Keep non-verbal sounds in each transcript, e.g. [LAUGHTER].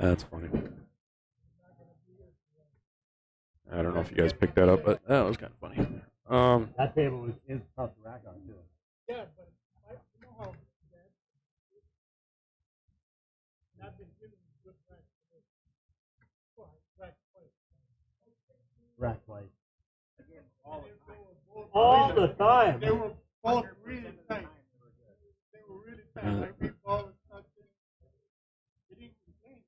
That's funny. I don't know if you guys picked that up, but that was kind of funny. Um, That table is, is tough to rack on too. Yeah, but I, you know how that, and I've been giving good practice. Well, I practice. Rack play. All All the time. They were both really tight. They were really tight. Like we ball was touching. It didn't contain.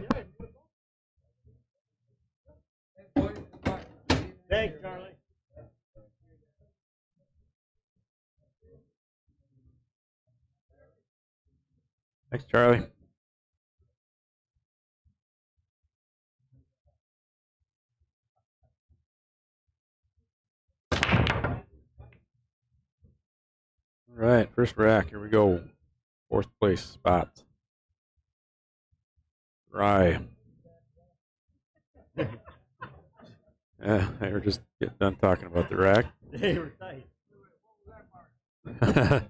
Yeah, it was Thanks, Charlie. thanks, Charlie. All right, first rack. Here we go. Fourth place spot. Rye. [LAUGHS] Yeah, [LAUGHS] they were just getting done talking about the rack. [LAUGHS] They were tight. [LAUGHS]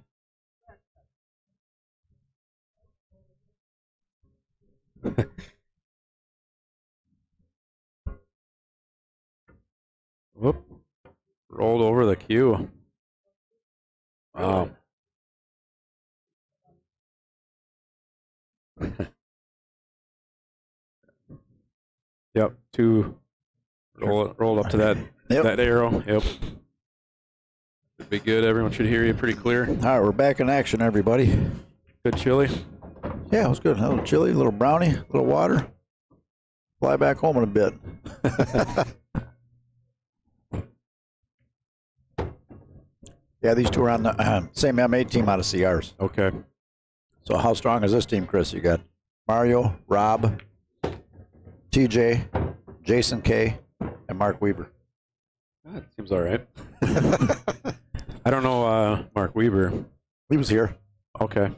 Whoop. Rolled over the cue. Wow. yep, two roll rolled up to that Yep. that arrow. Yep. Should be good. Everyone should hear you pretty clear. All right, we're back in action, everybody. Good chili. Yeah, it was good. A little chili, a little brownie, a little water. Fly back home in a bit. [LAUGHS] yeah, these two are on the uh, same M8 team out of CRs. Okay. So how strong is this team, Kris? You got Mario, Rob, TJ, Jason K, and Mark Weaver. That seems all right. [LAUGHS] I don't know uh, Mark Weaver. He was here. Okay.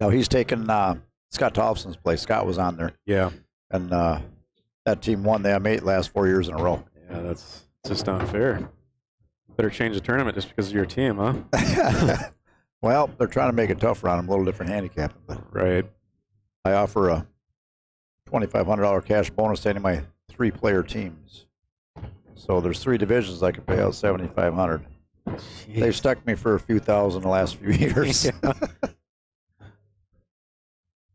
Now he's taken uh, Scott Thompson's place. Scott was on there, Yeah. and uh, that team won the M8 last four years in a row. Yeah, that's just unfair. Better change the tournament just because of your team, huh? [LAUGHS] well, they're trying to make it tougher on them, a little different handicap. But Right. I offer a twenty-five hundred dollar cash bonus to any of my three-player teams. So there's three divisions I could pay out seventy-five hundred. They've stuck me for a few thousand the last few [LAUGHS] years. Yeah. [LAUGHS]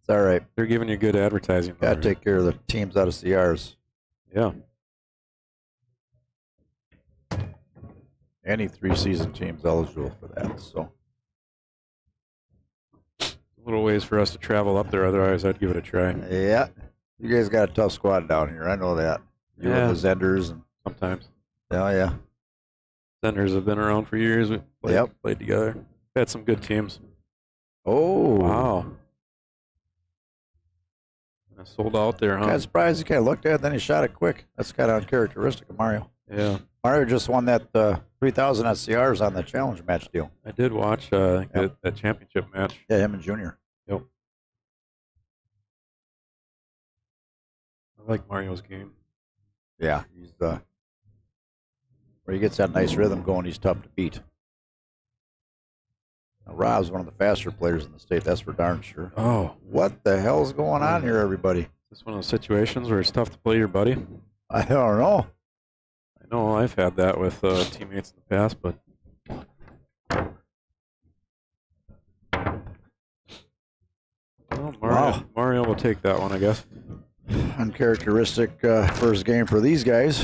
It's all right. They're giving you good advertising. Got to take care of the teams out of CRs. Yeah. Any three-season teams eligible for that. So little ways for us to travel up there. Otherwise, I'd give it a try. yeah, you guys got a tough squad down here. I know that. You Yeah. the Zenders and Sometimes. oh yeah. Senders have been around for years. We played, Yep. played together. Had some good teams. Oh, Wow. I sold out there, huh? Kind of surprised he kind of looked at it, then he shot it quick. That's kind of uncharacteristic of Mario. Yeah. Mario just won that uh, 3,000 SCRs on the challenge match deal. I did watch uh, Yep. that, that championship match. Yeah, him and Junior. Yep. I like Mario's game. Yeah, he's uh, where he gets that nice rhythm going. He's tough to beat. Now, Rob's one of the faster players in the state. That's for darn sure. Oh, What the hell's going on here, everybody? is this one of those situations where it's tough to play your buddy? I don't know. I know I've had that with uh, teammates in the past, but well, Mario, Wow. Mario will take that one, I guess. Uncharacteristic uh, first game for these guys.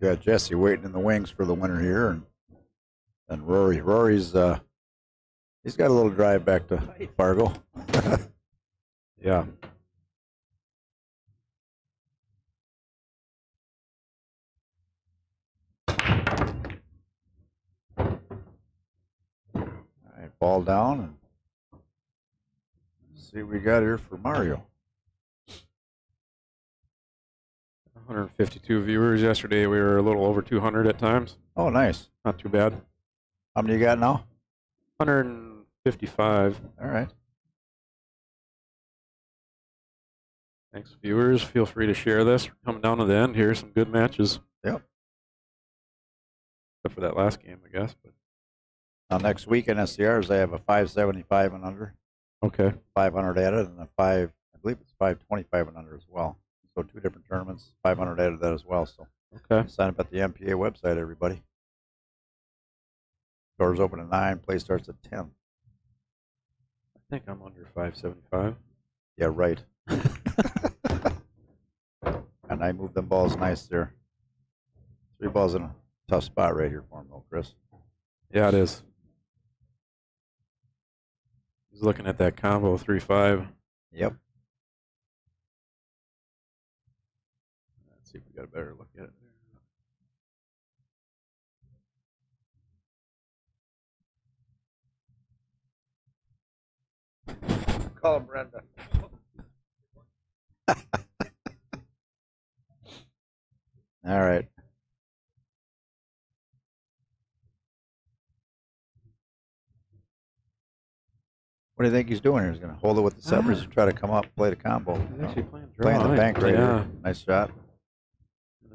Got Jesse waiting in the wings for the winner here, and and Rory. Rory's uh, he's got a little drive back to Fargo. [LAUGHS] Yeah. All right, ball down, and see what we got here for Mario. 152 viewers yesterday. We were a little over 200 at times. Oh, nice. Not too bad. How many you got now? 155. All right. Thanks, viewers. Feel free to share this. We're coming down to the end here. Some good matches. Yep. except for that last game, I guess. But Now next week in SCRs, they have a 575 and under, okay, 500 added, and a five. I believe it's 525 and under as well. So two different tournaments, 500 added that as well. So okay. sign up at the MPA website, everybody. Doors open at nine. Play starts at 10. I think I'm under 575. Yeah, right. [LAUGHS] and I moved them balls nice there. Three balls in a tough spot right here for him, though, Kris. Yeah, it is. He's looking at that combo three five. Yep. See if we got a better look at it. Call him Brenda. [LAUGHS] All right. What do you think he's doing here? He's going to hold it with the severs and try to come up, play the combo. He's actually playing draw. Playing the bank right yeah. here. Nice shot.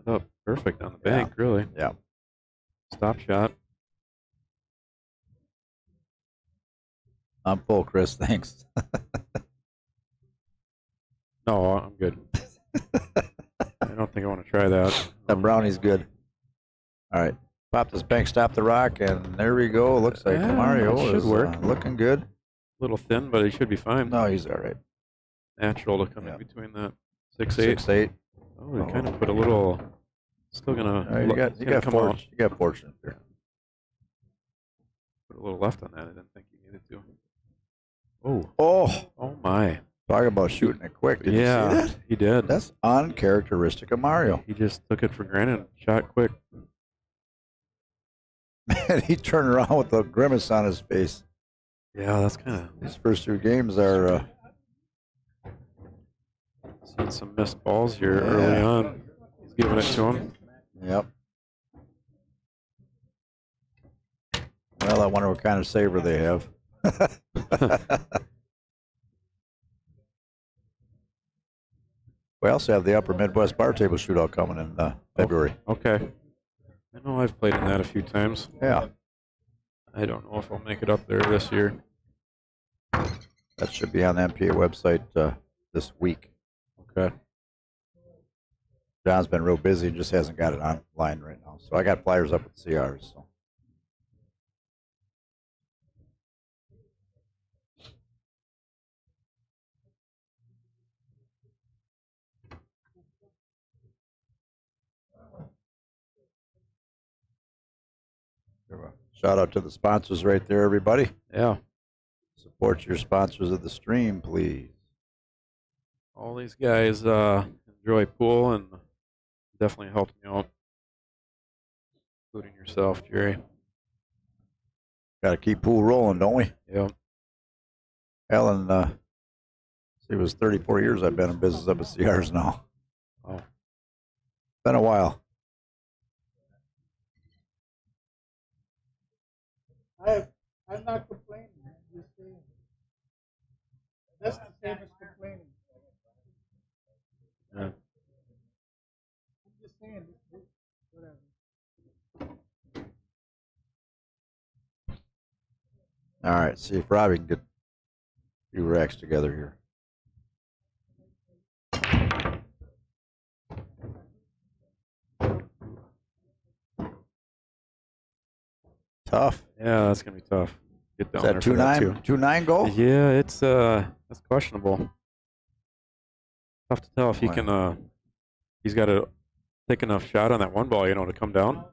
Up perfect on the Yeah. bank, really. Yeah. Stop shot. I'm full, Kris. Thanks. No, I'm good. I don't think I want to try that. [LAUGHS] That brownie's good. All right. Pop this bank, stop the rock, and there we go. Looks like Yeah, Mario should is work. uh, looking good. A little thin, but he should be fine. No, he's all right. Natural to come Yeah. in between that six eight. Six eight. Oh, he kind of put a little. Still gonna. Uh, you got you gonna got come out. fortune. You got fortune there. Put a little left on that. I didn't think he needed to. Oh, Oh, oh my! talk about shooting it quick. Did yeah, you see that? he did. That's uncharacteristic of Mario. He just took it for granted. and Shot quick. [LAUGHS] Man, he turned around with a grimace on his face. Yeah, that's kind of These first two games are uh, seeing some missed balls here early on. He's giving it to him. Yep. Well, I wonder what kind of saver they have. [LAUGHS] we also have the Upper Midwest Bar Table Shootout coming in uh, February. Okay. I know I've played in that a few times. Yeah, I don't know if I'll make it up there this year. that should be on the MPA website uh, this week. Okay. John's been real busy and just hasn't got it online right now. So I got flyers up with CRs. So. Shout out to the sponsors right there, everybody. Yeah. Support your sponsors of the stream, please. All these guys uh, enjoy pool and definitely helped me out, including yourself, Jerry. Got to keep pool rolling, don't we? Yeah. Alan, uh, it was 34 years I've been in business up at CRs now. Oh. Been a while. I, I'm not complaining. I'm just saying. That's the same as complaining. Yeah. I'm just saying, whatever. All right, see if Robbie can get a few racks together here. Tough. Yeah, that's gonna be tough. Get down Is that two nine too. two nine goal? Yeah, it's uh, that's questionable. Tough to tell if he can. Uh, he's got a thick enough shot on that one ball, you know, to come down.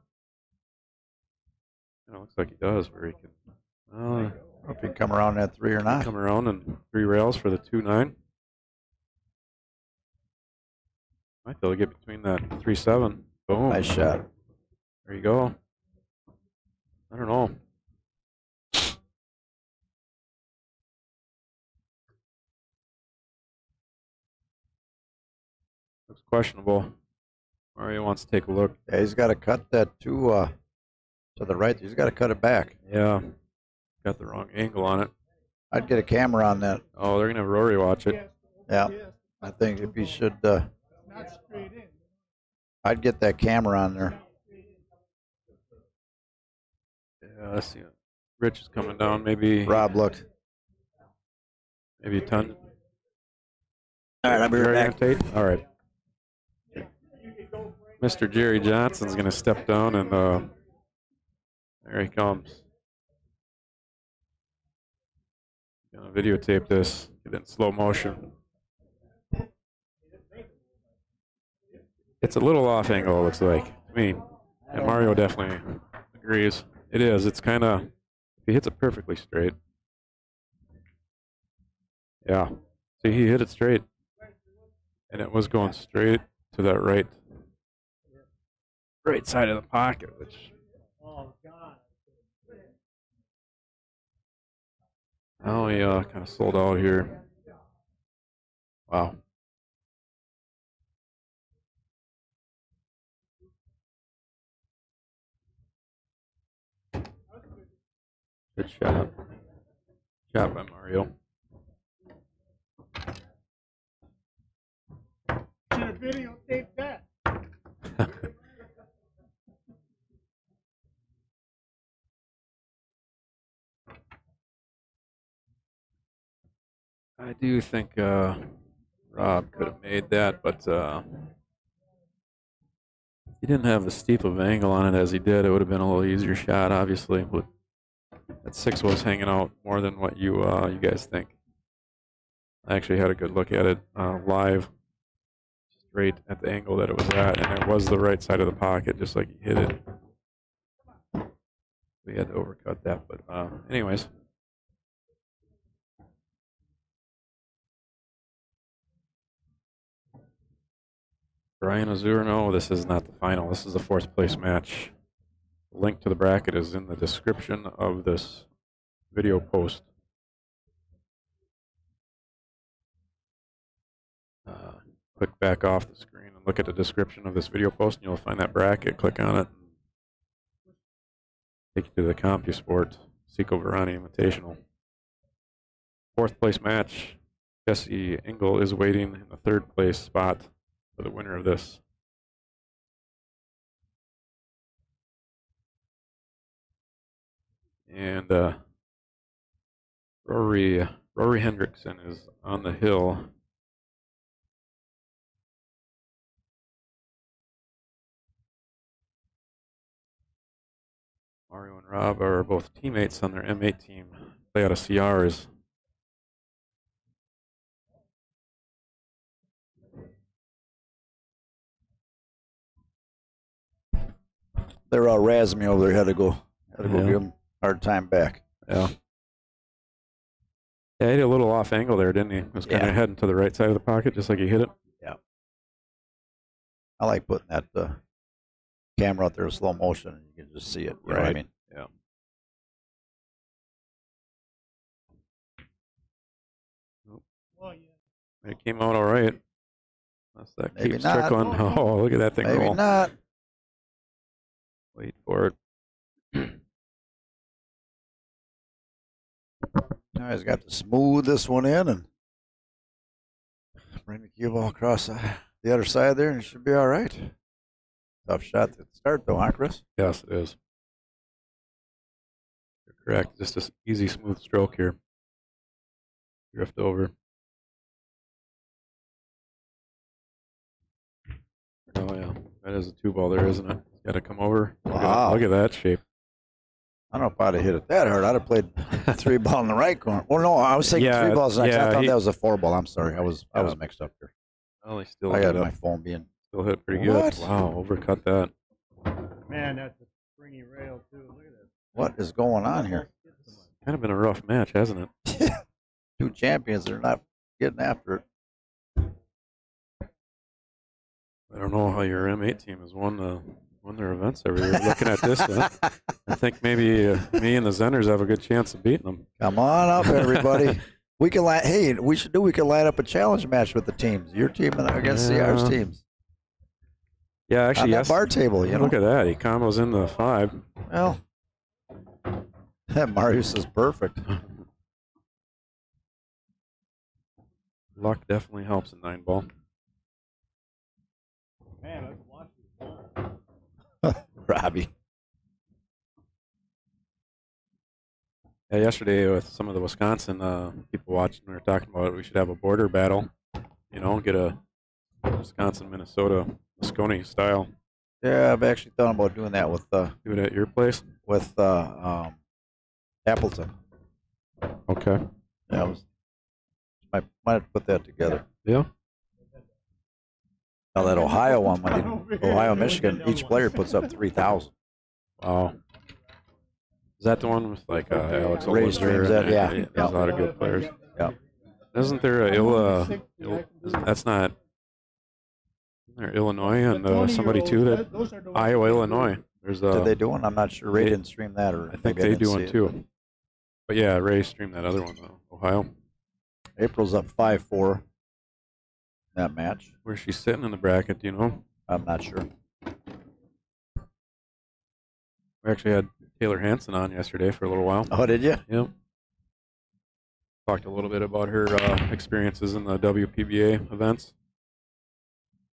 You know, looks like he does, where he can uh, If he can come around that three or not. come around and three rails for the two nine. Might be able to get between that three seven. Boom. Nice shot. There you go. I don't know. Looks questionable. Mario wants to take a look. Yeah, he's got to cut that two uh, to the right. He's got to cut it back. Yeah. Got the wrong angle on it. I'd get a camera on that. Oh, they're gonna have Rory watch it. Yeah, I think if he should, uh, not straight in. I'd get that camera on there. Yeah, let's see. Rich is coming down. Maybe Rob looked. maybe a ton. All right, I'll be right back. Tate? All right. Mr. Jerry Johnson's going to step down, and uh, there he comes. To videotape this, in slow motion. It's a little off angle, it looks like to me, and Mario definitely agrees. It is. It's kind of he hits it perfectly straight. Yeah. See, he hit it straight, and it was going straight to that right, right side of the pocket, which Oh, yeah, kind of sold out here. Wow. Good shot. Shot by Mario. Should have videotaped that. I do think uh, Rob could have made that, but uh, he didn't have as steep of an angle on it as he did. It would have been a little easier shot, obviously. But that six was hanging out more than what you uh, you guys think. I actually had a good look at it uh, live, straight at the angle that it was at, and it was the right side of the pocket, just like he hit it. We had to overcut that, but uh, anyways. Brian Azurno, this is not the final. This is the fourth place match. The link to the bracket is in the description of this video post. Uh, click back off the screen and look at the description of this video post, and you'll find that bracket. Click on it. Take you to the CompuSport Seco Varani Invitational. Fourth place match. Jesse Engel is waiting in the third place spot for the winner of this. And uh, Rory Rory Hendrickson is on the hill. Mario and Rob are both teammates on their M8 team. Play out of CRs. They're all razzing me over there. Had to go. Had to go Yeah. give them hard time back. Yeah. Yeah, he hit a little off angle there, didn't he? It was kind Yeah. of heading to the right side of the pocket, just like he hit it. Yeah. I like putting that uh, camera out there in slow motion, and you can just see it. You know what I Right. mean? Yeah. Oh, yeah. It came out all right. Unless that Maybe keeps not. trickling. [LAUGHS] Oh, look at that thing Maybe roll. not. Wait for it. [CLEARS THROAT] Now he's got to smooth this one in and bring the cue ball across the, the other side there, and it should be all right. Tough shot to start, though, huh, Kris? Yes, it is. You're correct. Just an easy, smooth stroke here. Drift over. Oh yeah, that is a two ball there, isn't it? Got to come over. Look at- Wow. Look at that shape. I don't know if I'd have hit it that hard. I'd have played [LAUGHS] three ball in the right corner. Well, no, I was thinking Yeah, three balls next. I thought he- that was a four ball. I'm sorry. I was I was mixed up here. Well, he still I hit got up. my phone being. Still hit pretty What? good. Wow, overcut that. Man, that's a springy rail, too. Look at that. What is going on here? Kind of been a rough match, hasn't it? [LAUGHS] Two champions. They're not getting after it. I don't know how your M8 team has won uh, won their events every year. Looking at this, one, I think maybe uh, me and the Zenders have a good chance of beating them. Come on up, everybody. we can line. Hey, we should do. We can line up a challenge match with the teams. Your team and against CR's Yeah. teams Yeah, on actually, that yes. bar table. You know. Look at that. He combos in the five. Well, that Marius is perfect. Luck definitely helps in nine ball. Man, let's watch this. [LAUGHS] Robbie. Yeah, yesterday with some of the Wisconsin uh, people watching, we were talking about it. We should have a border battle. You know, get a Wisconsin Minnesota Mosconi style. Yeah, I've actually thought about doing that with uh, Do it at your place. with uh, um, Appleton. Okay. Yeah, I was might might have put that together. Yeah. Now that [LAUGHS] Ohio one, when they, Ohio Michigan, each player puts up three thousand. Wow. Is that the one with like uh, Alex Ray Olliser Streams, and- yeah, There's a lot of good players. Yeah. Isn't there a Illa? Ill, that's not. Isn't there Illinois and uh, somebody too that Iowa, Illinois. There's a. Did they do one? I'm not sure. Ray they- didn't stream that, or I think they didn't do see one it, too. But yeah, Ray streamed that other one though. Ohio. April's up five four. That match, Where's she sitting in the bracket? Do you know? I'm not sure. We actually had Taylor Hansen on yesterday for a little while. Oh, did you? Yep. Talked a little bit about her uh, experiences in the WPBA events.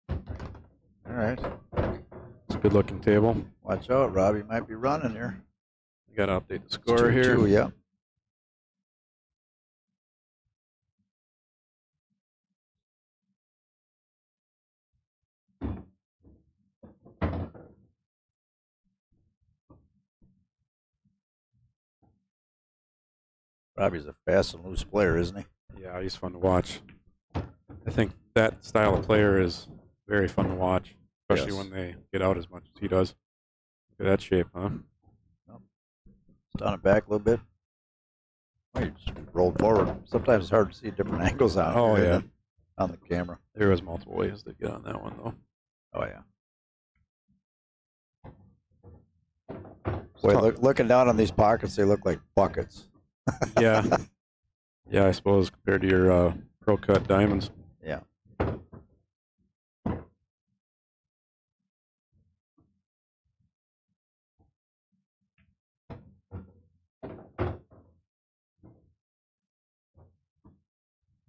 All right. It's a good looking table. Watch out, Rob. You might be running here. Got to update the score two- here. two, yeah. Robbie's a fast and loose player, isn't he? Yeah, he's fun to watch. I think that style of player is very fun to watch, especially Yes. when they get out as much as he does. Look at that shape, huh? Down it back a little bit. Oh, you just rolled forward. Sometimes it's hard to see different [LAUGHS] angles on it. Oh, yeah. On the camera. There was multiple ways to get on that one, though. Oh yeah. Boy, look, looking down on these pockets, they look like buckets. Yeah. Yeah, I suppose compared to your uh, pro cut diamonds. Yeah.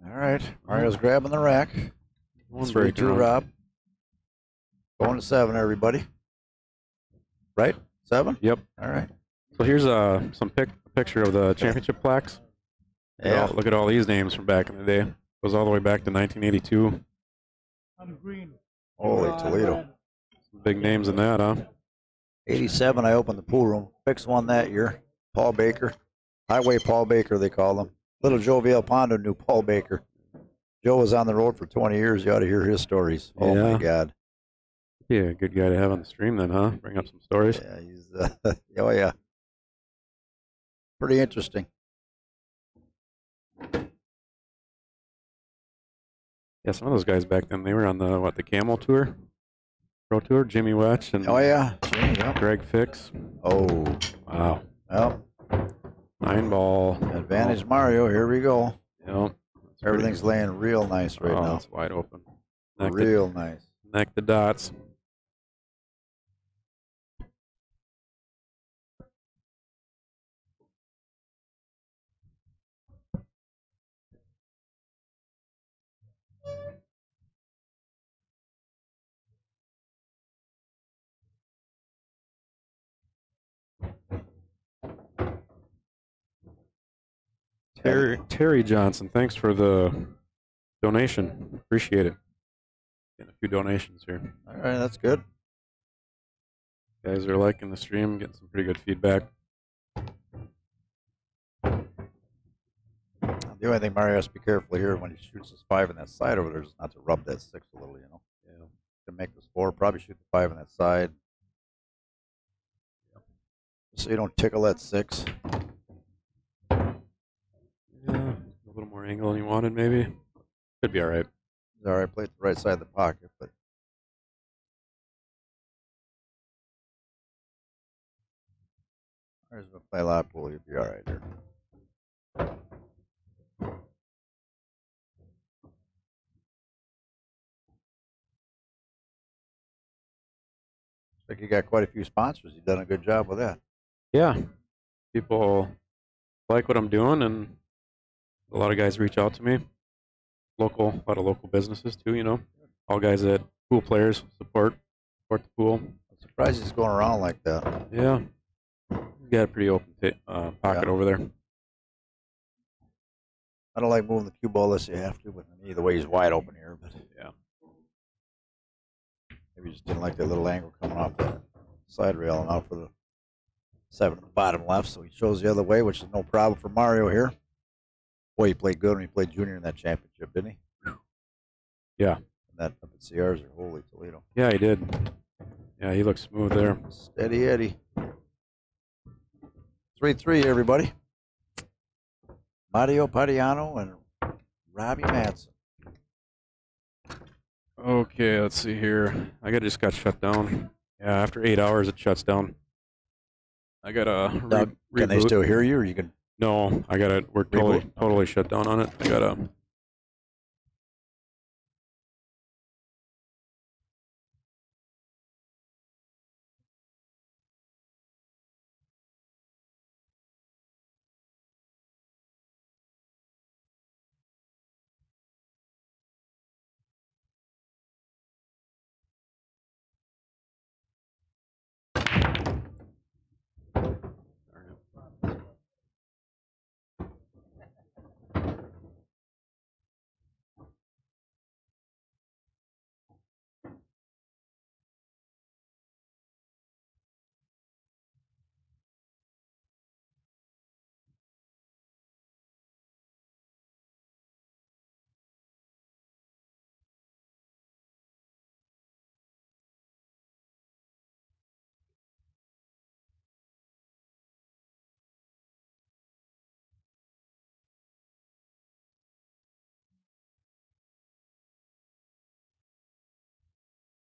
All right, Mario's grabbing the rack. One Three, two. Rob. Going to seven, everybody. Right? Seven? Yep. All right. So here's uh, some pic- picture of the championship plaques. Look at Yeah. all- Look at all these names from back in the day. It Goes all the way back to 1982. I'm green. Holy Uh, Toledo. Some big names in that, huh? 87, I opened the pool room. Fixed one that year. Paul Baker. Highway Paul Baker, they call him. Little Joe Villalpando knew Paul Baker. Joe was on the road for 20 years. You ought to hear his stories. Oh, Yeah. my God. Yeah, good guy to have on the stream then, huh? Bring up some stories. Yeah, he's, uh, [LAUGHS] oh, yeah. Pretty interesting. Yeah, some of those guys back then, they were on the, what, the Camel Tour? Pro Tour? Jimmy Wetch and Oh, yeah. Gee, yeah. Greg Fix. Oh, Wow. well, Nine ball. advantage Mario. Here we go. Yep. Pretty- Everything's laying real nice right oh, now. It's wide open. Real nice. connect the dots. Terry, Terry Johnson, thanks for the donation. Appreciate it. Getting a few donations here. All right, that's good. Guys are liking the stream, getting some pretty good feedback. The only thing Mario has to be careful here when he shoots his five on that side over there is not to rub that six a little, you know. Yeah. To make this four, probably shoot the five on that side. So you don't tickle that six. Yeah, a little more angle than you wanted, maybe. Could be all right. All right, play it the right side of the pocket, but there's a play lot pool, you'll be all right here. Looks like you got quite a few sponsors. You've done a good job with that. Yeah, people like what I'm doing, and a lot of guys reach out to me. Local, a lot of local businesses too. You know, all guys that pool players support support the pool. I'm surprised he's going around like that. Yeah, you got a pretty open uh, pocket Yeah. over there. I don't like moving the cue ball unless you have to, but either way, he's wide open here. But Yeah. maybe he just didn't like that little angle coming off the side rail and out for the seven bottom left. So he chose the other way, which is no problem for Mario here. Boy, he played good when he played junior in that championship, didn't he? Yeah. And that up at CRs or holy Toledo. Yeah, he did. Yeah, he looks smooth there. Steady Eddie. 3 3, everybody. Mario Parayno and Robbie Mattson. Okay, let's see here. I got just got shut down. Yeah, after eight hours, it shuts down. I got a re- Doug, can they still hear you, or you can? No, I got to We're totally totally shut down on it. I got to